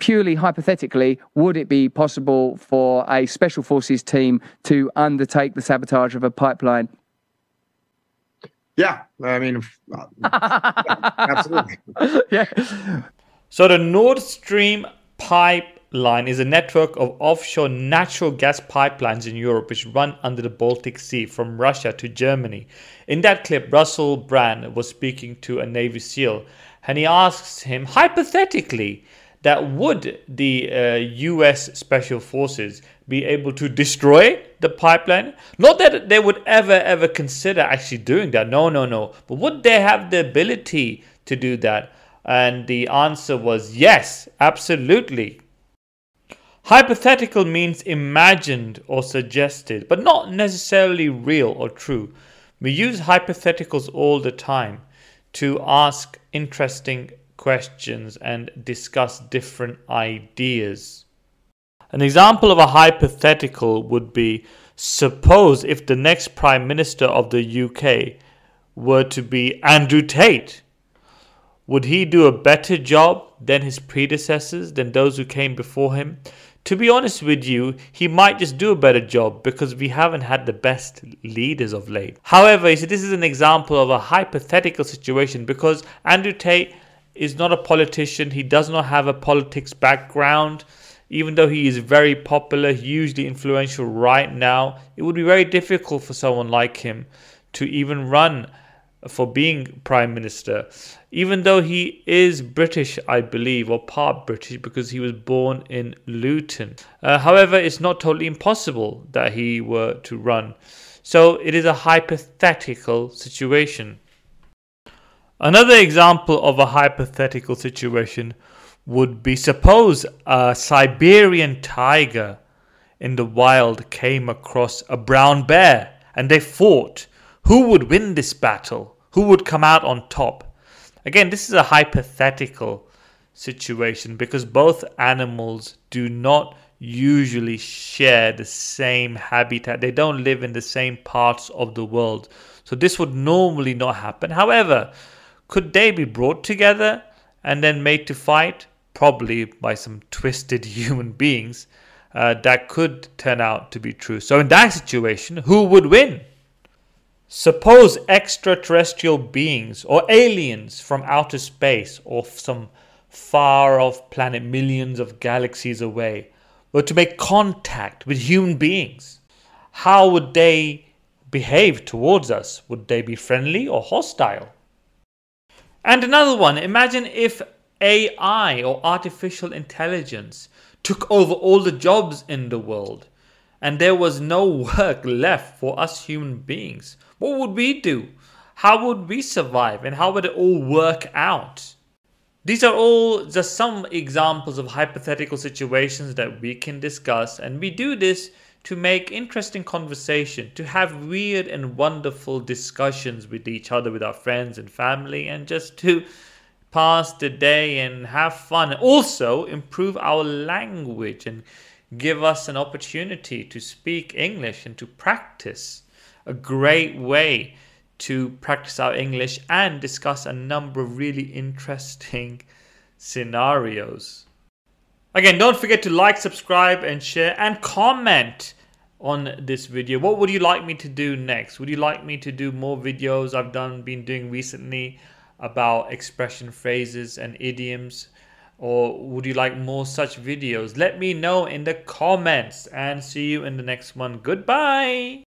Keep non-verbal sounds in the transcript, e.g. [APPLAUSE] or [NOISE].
purely hypothetically, would it be possible for a special forces team to undertake the sabotage of a pipeline? Yeah, I mean, uh, [LAUGHS] absolutely. yeah. So the Nord Stream pipeline is a network of offshore natural gas pipelines in Europe which run under the Baltic Sea from Russia to Germany. In that clip, Russell Brand was speaking to a Navy SEAL and he asks him hypothetically that would the uh, US Special Forces be able to destroy the pipeline? Not that they would ever, ever consider actually doing that. No, no, no. But would they have the ability to do that? And the answer was yes, absolutely. Hypothetical means imagined or suggested, but not necessarily real or true. We use hypotheticals all the time to ask interesting questions and discuss different ideas. An example of a hypothetical would be suppose if the next Prime Minister of the UK were to be Andrew Tate. Would he do a better job than his predecessors, than those who came before him? To be honest with you, he might just do a better job because we haven't had the best leaders of late. However, you see, this is an example of a hypothetical situation because Andrew Tate is not a politician. He does not have a politics background. Even though he is very popular, hugely influential right now, it would be very difficult for someone like him to even run for being prime minister. Even though he is British, I believe, or part British because he was born in Luton. Uh, however, it's not totally impossible that he were to run. So it is a hypothetical situation. Another example of a hypothetical situation would be suppose a Siberian tiger in the wild came across a brown bear and they fought. Who would win this battle? Who would come out on top? Again, this is a hypothetical situation because both animals do not usually share the same habitat. They don't live in the same parts of the world. So this would normally not happen. However, could they be brought together and then made to fight? Probably by some twisted [LAUGHS] human beings. Uh, that could turn out to be true. So, in that situation, who would win? Suppose extraterrestrial beings or aliens from outer space or some far off planet millions of galaxies away were to make contact with human beings. How would they behave towards us? Would they be friendly or hostile? And another one, imagine if AI or artificial intelligence took over all the jobs in the world and there was no [LAUGHS] work left for us human beings. What would we do? How would we survive and how would it all work out? These are all just some examples of hypothetical situations that we can discuss, and we do this to make interesting conversation, to have weird and wonderful discussions with each other, with our friends and family, and just to pass the day and have fun. Also, improve our language and give us an opportunity to speak English and to practice. A great way to practice our English and discuss a number of really interesting [LAUGHS] scenarios. Again, don't forget to like, subscribe, and share and comment on this video. What would you like me to do next? Would you like me to do more videos I've done been doing recently about expression phrases and idioms? Or would you like more such videos? Let me know in the comments and see you in the next one. Goodbye.